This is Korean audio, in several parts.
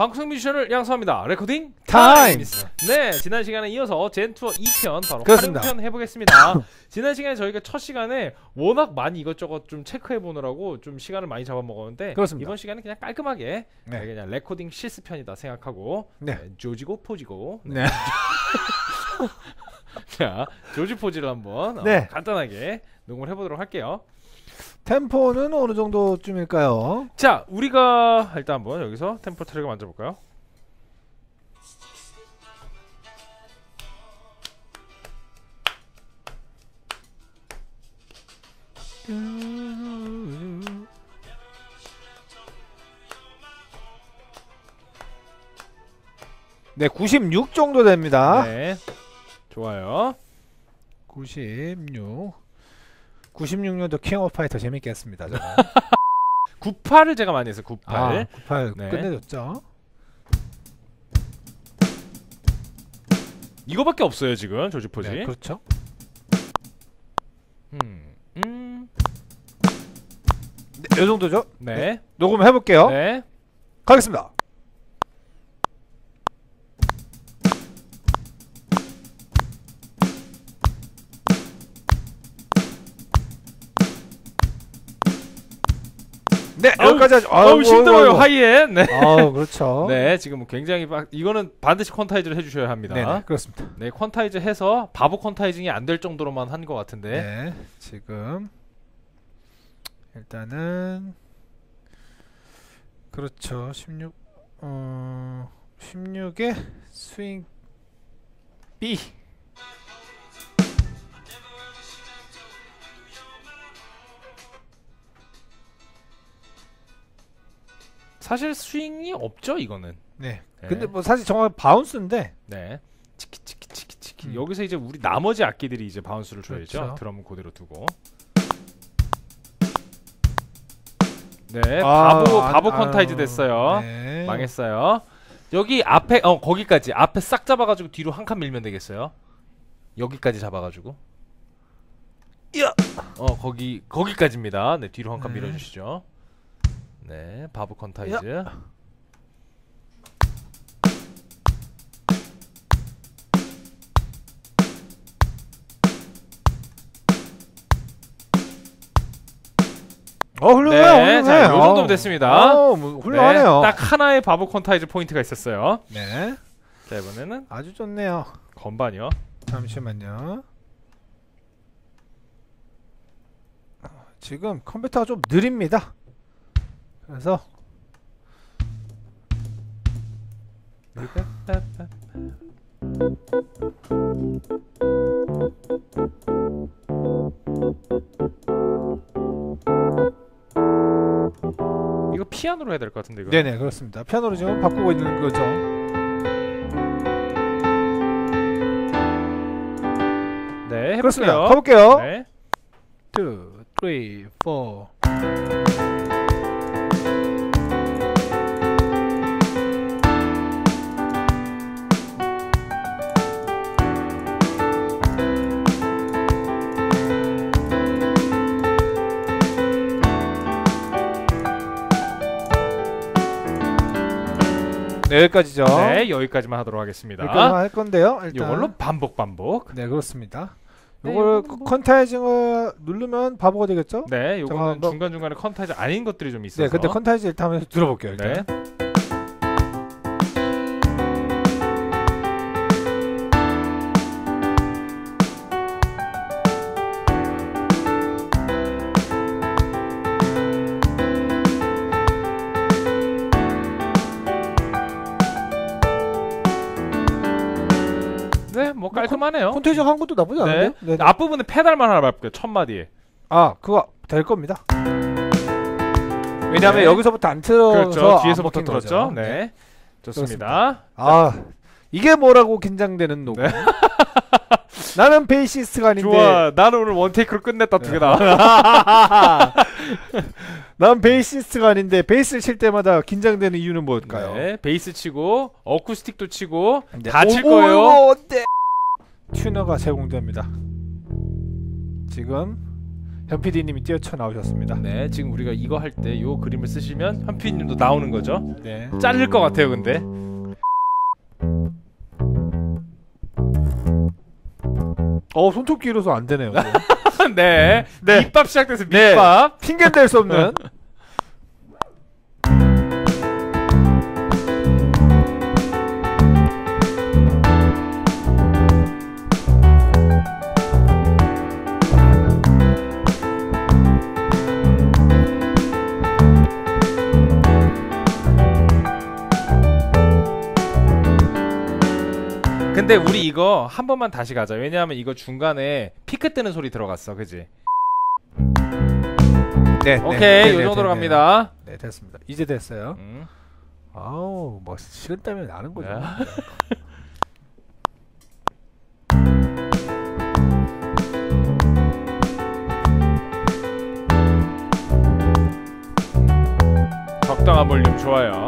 방송 뮤지션을 양성합니다. 레코딩 타임! 네, 지난 시간에 이어서 젠투어 2편 바로 그렇습니다. 활용편 해보겠습니다. 지난 시간에 저희가 첫 시간에 워낙 많이 이것저것 좀 체크해 보느라고 좀 시간을 많이 잡아먹었는데 그렇습니다. 이번 시간은 그냥 깔끔하게 네. 그냥 레코딩 실습편이다 생각하고 네. 네, 조지고 포지고 네. 자 조지 포지를 한번 어, 네. 간단하게 녹음을 해보도록 할게요. 템포는 어느 정도쯤일까요? 자 우리가 일단 한번 여기서 템포 트랙을 만들어볼까요? 네, 96 정도 됩니다. 네 좋아요. 96. 96년도 킹 오브 파이터 재밌게 했습니다. 저는. 98을 제가 많이 했어요. 98. 아, 98 네. 끝내줬죠. 이거밖에 없어요 지금 조지 포지. 네, 그렇죠. 음, 음, 네, 이 정도죠. 네, 녹음 해 볼게요. 네. 가겠습니다. 네, 아우, 여기까지 하죠. 어우 아이고, 힘들어요. 하이엔. 네. 아우, 그렇죠. 네, 지금 굉장히 빡, 이거는 반드시 quantize를 해주셔야 합니다. 네, 네, 네, 그렇습니다. quantize 해서 바보 quantizing이 안 될 정도로만 한 것 같은데. 네, 지금 일단은 그렇죠. 16 어, 16에 스윙 B 사실 스윙이 없죠 이거는. 네. 네. 근데 뭐 사실 정확히 bounce인데 네. 치키 치키 치키 치키. 음. 여기서 이제 우리 나머지 악기들이 이제 bounce를 줘야죠. 그렇죠. 드럼은 그대로 두고. 네, 아, 바보 아, 바보 아유, quantize 됐어요. 네. 망했어요. 여기 앞에 어 거기까지 앞에 싹 잡아가지고 뒤로 한 칸 밀면 되겠어요. 여기까지 잡아가지고. 야! 어 거기 거기까지입니다. 네 뒤로 한칸 네. 밀어주시죠. 네 바보 quantize. 어 훌륭해요. 네, 훌륭해. 자, 요 정도면 어. 됐습니다. 어, 뭐 훌륭하네요. 네, 딱 하나의 바보 quantize 포인트가 있었어요. 네. 자 이번에는 아주 좋네요. 건반이요. 잠시만요. 아, 지금 컴퓨터가 좀 느립니다. 그래서 이거 피아노로 해야 될 것 같은데 이거. 네네 그렇습니다. 피아노로 지금 바꾸고 있는 거죠. 네 그렇습니다. 해볼게요. 가볼게요. 네. 2, 3, 4 네, 여기까지죠. 네 여기까지만 하도록 하겠습니다. 여기까지만 할 건데요. 일단 이걸로 반복 반복. 네 그렇습니다. 네, 요걸 이거는 뭐- quantizing을 누르면 바보가 되겠죠? 네, 요거는 뭐- 중간 중간에 quantize 아닌 것들이 좀 있어서. 네, 근데 quantizing 일단 한번 들어볼게요. 일단. 네. 뭐 깔끔하네요. quantizing 한 것도 나쁘지 않은데요? 네. 네. 앞부분에 페달만 하나 밟을게요. 첫 마디에. 아 그거 될 겁니다. 왜냐하면 네. 여기서부터 안 틀어서 그렇죠. 안 뒤에서부터 들었죠. 거죠. 네. 좋습니다. 아 이게 뭐라고 긴장되는 녹음. 네. 나는 베이시스트가 아닌데 좋아. 나는 오늘 one take로 끝냈다 두 개다. 난 베이시스트가 아닌데 베이스를 칠 때마다 긴장되는 이유는 뭘까요? 네. 베이스 치고 어쿠스틱도 치고 네. 다칠 오, 거예요. 이거 어때? 튜너가 제공됩니다. 지금 현 PD님이 뛰어쳐 나오셨습니다. 네, 지금 우리가 이거 할때요 그림을 쓰시면 현피님도 나오는 거죠. 네. 자를 것 같아요, 근데. 어 손톱 길어서 안 되네요. 네. 네. 밑밥 시작돼서 네. 밑밥. 핑계 댈 수 없는. 근데 우리 이거 한 번만 다시 가자. 왜냐하면 이거 중간에 피크 뜨는 소리 들어갔어, 그지? 네. 오케이, 요 정도로 갑니다. 네, 됐습니다. 이제 됐어요. 음. 아우, 뭐 식은땀이 나는 거죠. 네. 적당한 볼륨 좋아요.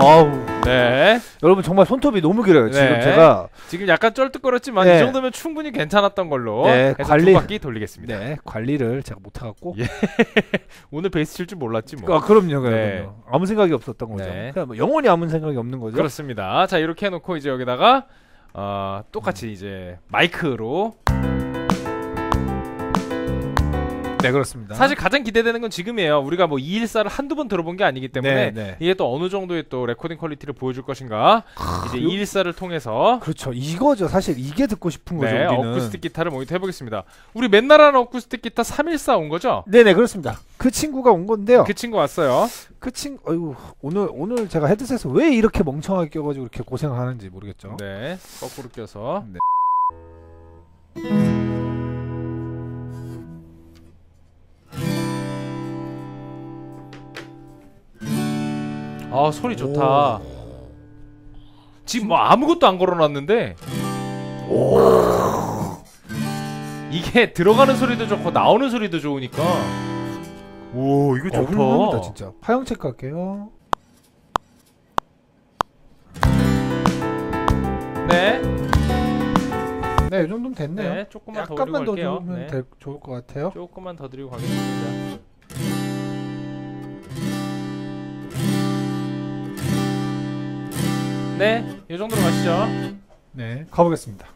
아우, 네. 여러분 정말 손톱이 너무 길어요. 지금 네. 제가 지금 약간 쩔뚝거렸지만 네. 이 정도면 충분히 괜찮았던 걸로 네, 관리- 두 바퀴 돌리겠습니다. 네 관리를 제가 못 해갖고. 예. 오늘 베이스 칠 줄 몰랐지 뭐. 아, 그럼요, 네. 그럼요. 아무 생각이 없었던 거죠. 네. 그냥 뭐 영원히 아무 생각이 없는 거죠. 그렇습니다. 자 이렇게 해놓고 이제 여기다가 어, 똑같이 이제 마이크로 네, 그렇습니다. 사실 가장 기대되는 건 지금이에요. 우리가 뭐 214를 한두 번 들어본 게 아니기 때문에 네, 네. 이게 또 어느 정도의 또 레코딩 quality를 보여줄 것인가 이제 214를 통해서 그렇죠. 이거죠. 사실 이게 듣고 싶은 거죠. 네, 우리는. 어쿠스틱 기타를 모니터 해보겠습니다. 우리 맨날 하는 어쿠스틱 기타 314 온 거죠? 네네 그렇습니다. 그 친구가 온 건데요. 그 친구 왔어요. 그 친구, 어이구 오늘 오늘 제가 헤드셋을 왜 이렇게 멍청하게 껴가지고 이렇게 고생하는지 모르겠죠. 네, 거꾸로 껴서 네. 아 소리 좋다. 지금 뭐 아무것도 안 걸어놨는데 이게 들어가는 소리도 좋고 나오는 소리도 좋으니까 오 이거 어, 좋다. 훌륭합니다 진짜. 파형 체크할게요. 네, 네, 이 정도면 됐네요. 네, 조금만 더 약간만 더 드리고 갈게요. 네, 될, 좋을 것 같아요. 조금만 더 드리고 가겠습니다. 네, 이 정도로 가시죠. 네, 가보겠습니다.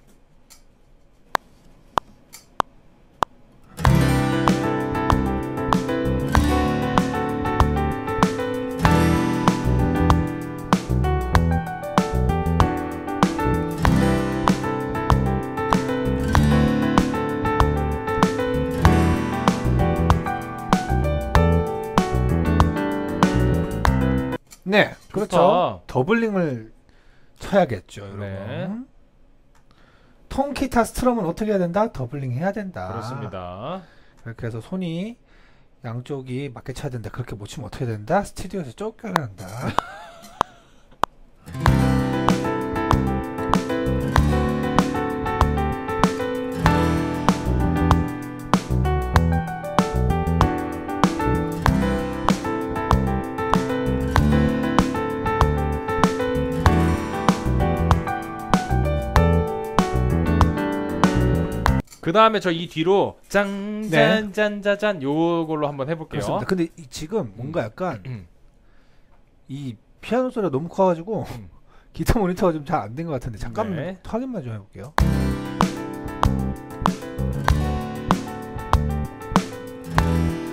네, 그렇죠. 좋다. doubling을 쳐야겠죠, 여러분. 네. 통기타 strum은 어떻게 해야 된다? doubling 해야 된다. 그렇습니다. 그렇게 해서 손이 양쪽이 맞게 쳐야 된다. 그렇게 못 치면 어떻게 된다? 스튜디오에서 쫓겨난다. 그 다음에 저 이 뒤로 짠짠짠짠짠 요걸로 한번 해볼게요. 네. 그렇습니다. 근데 이- 지금 뭔가 약간 음. 이 피아노 소리가 너무 커가지고 음. 기타 모니터가 좀 잘 안 된 것 같은데 잠깐만 네. 확인만 좀 해볼게요.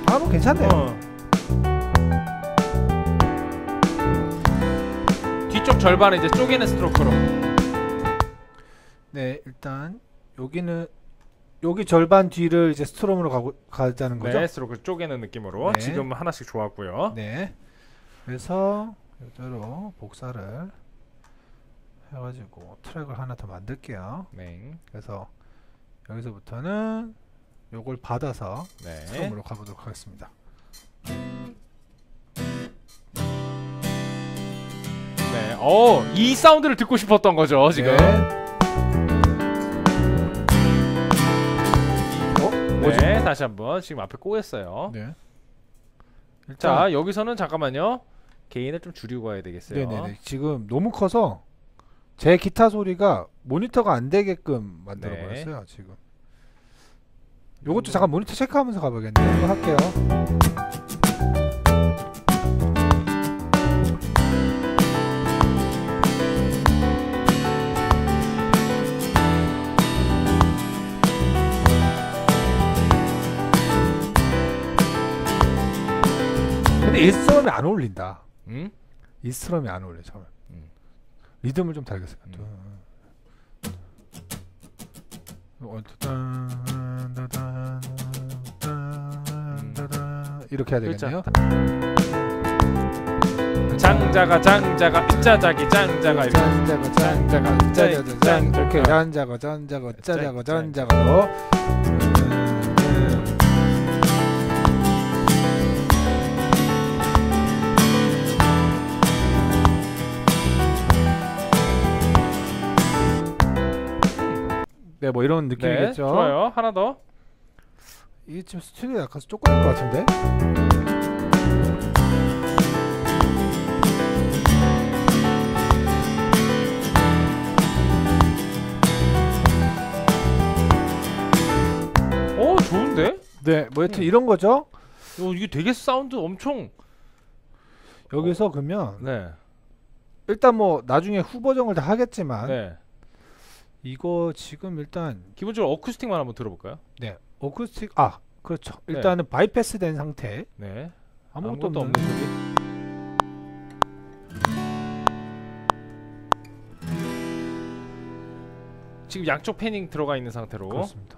아, 뭐 괜찮네요. 어. 뒤쪽 절반을 이제 쪼개는 스트로크로. 네, 일단 여기는 여기 절반 뒤를 이제 strum으로 가고 가자는 거죠. 네, 스트로크 쪼개는 느낌으로. 네. 지금 하나씩 좋았고요. 네. 그래서 이대로 복사를 해가지고 트랙을 하나 더 만들게요. 네. 그래서 여기서부터는 요걸 받아서 네. strum으로 가보도록 하겠습니다. 네. 어, 이 사운드를 듣고 싶었던 거죠, 지금. 네. 네, 다시 한번 지금 앞에 꼬였어요. 네. 자, 여기서는 잠깐만요. 게인을 좀 줄이고 가야 되겠어요. 네네네. 지금 너무 커서 제 기타 소리가 모니터가 안 되게끔 만들어 네. 버렸어요. 지금. 요것도 잠깐 모니터 체크하면서 가봐야겠네요. 할게요. 근데 이 스트럼이 안 어울린다. 음? 이 스트럼이 안 어울려 처음에. 음. 리듬을 좀 다르게 생각. 음. 어. 이렇게 해야 되겠네요. 장자가 장자가 으짜자기 장자가. 짠자가 짠자가 짜자자 짠 이렇게 짠자가 짠자가 짜자가 짠자가로 네, 뭐 이런 네, 느낌이겠죠. 좋아요. 하나 더. 이게 지금 스튜디오 약간 쪼그릴 것 같은데. 어, 좋은데? 네, 뭐 여튼 음. 이런 거죠. 어, 이게 되게 사운드 엄청 여기서 그러면 네. 일단 뭐 나중에 후 버전을 다 하겠지만 네. 이거 지금 일단 기본적으로 어쿠스틱만 한번 들어볼까요? 네 어쿠스틱 아 그렇죠 네. 일단은 바이패스 된 상태 네. 아무것도, 아무것도 없는, 소리. 지금 양쪽 패닝 들어가 있는 상태로 그렇습니다.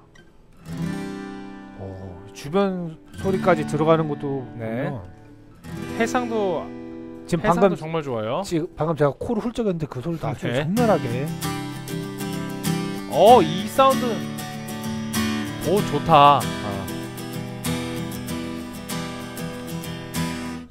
오, 주변 소리까지 들어가는 것도 네. 보면 해상도 지금 해상도 방금 정말 좋아요. 지금 방금 제가 코를 훌쩍였는데 그 소리도 아주 네. 적나라하게 어, 이 사운드. 오, 좋다. 아.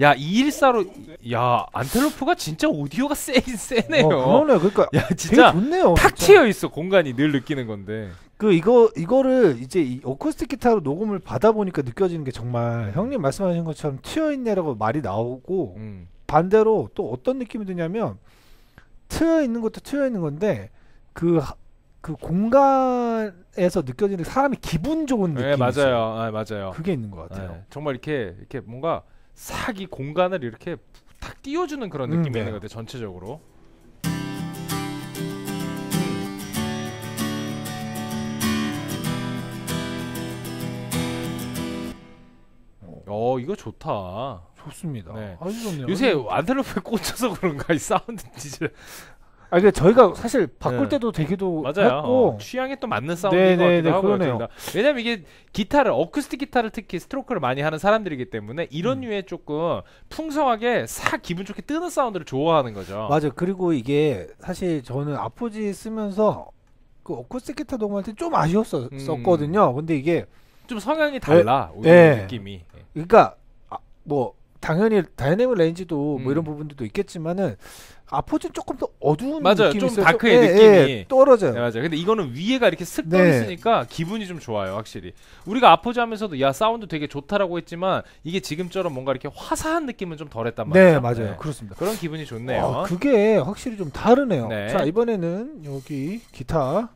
야, 214로 야, Antelope가 진짜 오디오가 세긴 세네요. 어, 그러네 그러니까 야, 되게 진짜 좋네요. 탁. 트여 있어. 공간이 늘 느끼는 건데. 그 이거 이거를 이제 이 어쿠스틱 기타로 녹음을 받아 보니까 느껴지는 게 정말 형님 말씀하신 것처럼 트여 있네라고 말이 나오고 음. 반대로 또 어떤 느낌이 드냐면 트여 있는 것도 트여 있는 건데 그 그 공간에서 느껴지는 사람이 기분 좋은 느낌이 네, 맞아요. 아, 맞아요. 그게 있는 것 같아요. 네, 정말 이렇게 이렇게 뭔가 싹이 공간을 이렇게 탁 띄워주는 그런 음, 느낌이 네. 있는 것 같아요. 전체적으로. 어 이거 좋다. 좋습니다. 네. 아주 좋네요. 요새 안텔로프에 꽂혀서 그런가 이 사운드 진짜 아 이게 저희가 사실 바꿀 네. 때도 되기도 맞아요. 했고 어, 취향에 또 맞는 사운드인 것 네, 같기도 네, 하고요. 그러네요. 왜냐면 이게 기타를 어쿠스틱 기타를 특히 스트로크를 많이 하는 사람들이기 때문에 이런 음. 류의 조금 풍성하게 싹 기분 좋게 뜨는 사운드를 좋아하는 거죠. 맞아. 그리고 이게 사실 저는 아포지 쓰면서 그 어쿠스틱 기타 녹음할 때 좀 아쉬웠었거든요. 근데 이게 좀 성향이 달라 오히려 네. 느낌이. 그러니까 아, 뭐 당연히 dynamic range도 음. 뭐 이런 부분들도 있겠지만은 Apogee는 조금 더 어두운 맞아요. 느낌이 좀 있어요. dark해 예, 느낌이. 예, 떨어져요. 네, 맞아요. 근데 이거는 위에가 이렇게 슥 떠 네. 있으니까 기분이 좀 좋아요, 확실히. 우리가 Apogee 하면서도 야 사운드 되게 좋다라고 했지만 이게 지금처럼 뭔가 이렇게 화사한 느낌은 좀 덜했단 말이죠. 네, 맞아요. 그렇습니다. 그런 기분이 좋네요. 아, 그게 확실히 좀 다르네요. 네. 자, 이번에는 여기 기타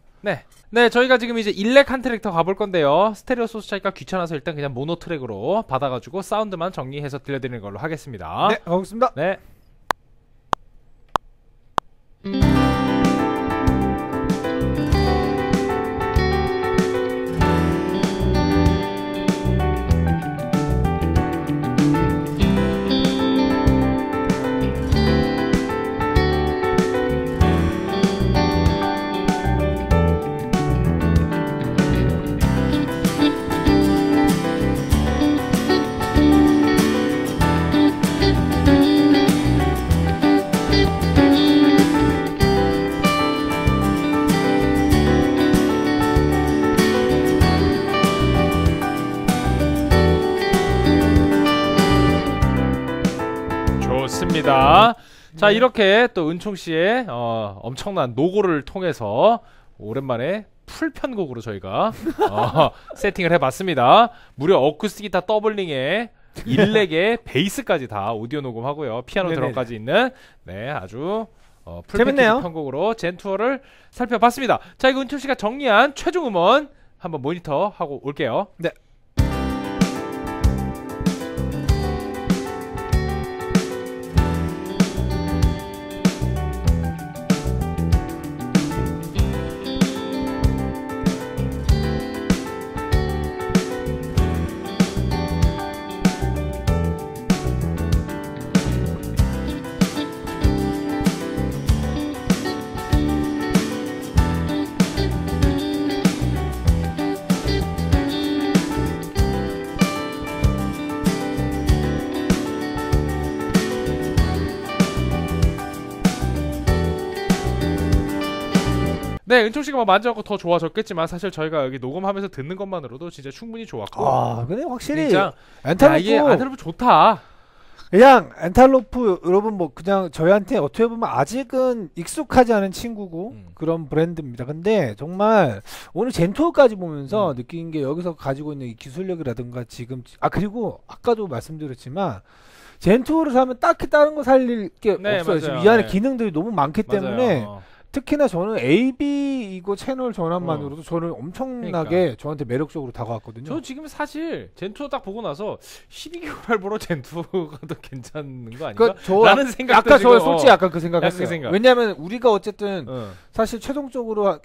네, 저희가 지금 이제 일렉 한 트랙 더 가볼 건데요. 스테레오 소스 찾기가 귀찮아서 일단 그냥 모노 트랙으로 받아가지고 사운드만 정리해서 들려드리는 걸로 하겠습니다. 네, 가보겠습니다. 네. 좋습니다. 자 이렇게 또 은총 씨의 어, 엄청난 노고를 통해서 오랜만에 full 편곡으로 저희가 어, 세팅을 해봤습니다. 무려 어쿠스틱 기타 doubling에 일렉에 베이스까지 다 오디오 녹음하고요. 피아노 네네네. 드럼까지 있는 네 아주 어, full 재밌네요. 패키지 편곡으로 Zen Tour를 살펴봤습니다. 자 이거 은총 씨가 정리한 최종 음원 한번 모니터 하고 올게요. 네. 네 은총 씨가 뭐 만져갖고 더 좋아졌겠지만 사실 저희가 여기 녹음하면서 듣는 것만으로도 진짜 충분히 좋았고 아 근데 확실히 진짜 야, Antelope Antelope 좋다. 그냥 Antelope 여러분 뭐 그냥 저희한테 어떻게 보면 아직은 익숙하지 않은 친구고 음. 그런 브랜드입니다. 근데 정말 오늘 Zen Tour까지 보면서 음. 느낀 게 여기서 가지고 있는 이 기술력이라든가 지금 아 그리고 아까도 말씀드렸지만 Zen Tour를 사면 딱히 다른 거 살릴 게 네, 없어요. 지금 맞아요. 이 안에 네. 기능들이 너무 많기 때문에 맞아요. 특히나 저는 AB 이거 채널 전환만으로도 저는 엄청나게 저한테 매력적으로 다가왔거든요. 저 지금 사실 젠투어 딱 보고 나서 12개월 할부로 젠투어가 더 괜찮은 거 아닌가? 그러니까 저 라는 생각도 아까 저 솔직히 어. 약간 그 생각했어요. 그 생각. 왜냐하면 우리가 어쨌든 어. 사실 최종적으로 한-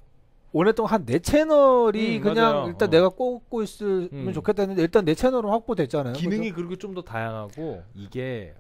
오랫동안 한 네 채널이 음, 그냥 맞아요. 일단 어. 내가 꽂고 있으면 음. 좋겠다 했는데 일단 네 채널은 확보됐잖아요. 기능이 그리고 좀 더 다양하고 이게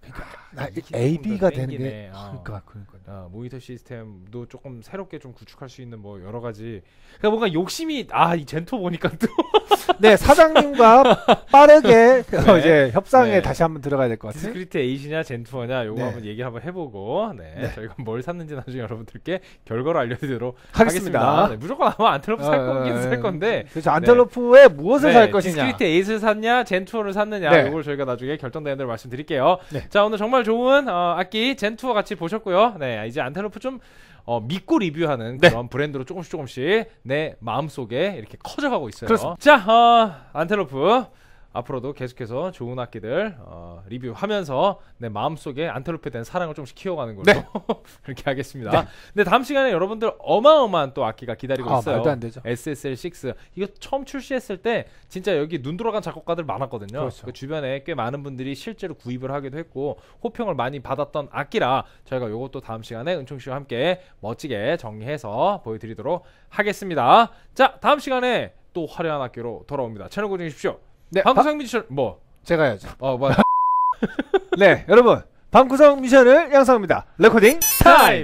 나 이게 AB가 되는 게. 어. 그러니까 그러니까 아, 모니터 시스템도 조금 새롭게 좀 구축할 수 있는 뭐 여러 가지 그러니까 뭔가 욕심이 아 이 Zen Tour 보니까 또 네 사장님과 빠르게 어, 네. 이제 협상에 네. 다시 한번 들어가야 될 것 같아요. Discrete Eight이냐 Zen Tour냐 요거 네. 한번 얘기 한번 해보고 네, 네. 저희가 뭘 샀는지 나중에 여러분들께 결과로 알려드리도록 하겠습니다. 하겠습니다. 네, 무조건 아마 Antelope 살 어, 거긴 어, 살 어. 건데 그래서 Antelope에 무엇을 네, 살 것이냐. Discrete Eight를 샀냐, Zen Tour를 샀느냐, 네. 이걸 저희가 나중에 결정되는 대로 말씀드릴게요. 네. 자, 오늘 정말 좋은 어, 악기 Zen Tour 같이 보셨고요. 네, 이제 Antelope 좀 어, 믿고 리뷰하는 네. 그런 브랜드로 조금씩 조금씩 내 마음속에 이렇게 커져가고 있어요. 그렇습니다. 자, 어, 안텔로프 앞으로도 계속해서 좋은 악기들 어, 리뷰하면서 내 마음속에 안텔로프에 대한 사랑을 조금씩 키워가는 걸로 네. 그렇게 하겠습니다. 네. 근데 다음 시간에 여러분들 어마어마한 또 악기가 기다리고 아 있어요. 말도 안 되죠. SSL6 이거 처음 출시했을 때 진짜 여기 눈 돌아간 작곡가들 많았거든요. 그렇죠. 그 주변에 꽤 많은 분들이 실제로 구입을 하기도 했고 호평을 많이 받았던 악기라 저희가 이것도 다음 시간에 은총 씨와 함께 멋지게 정리해서 보여드리도록 하겠습니다. 자 다음 시간에 또 화려한 악기로 돌아옵니다. 채널 고정해 주십시오. 네, 방구석 뮤지션 뭐? 제가 해야죠. 어 뭐? 네, 여러분 방구석 뮤지션을 양성합니다. 레코딩. 타임.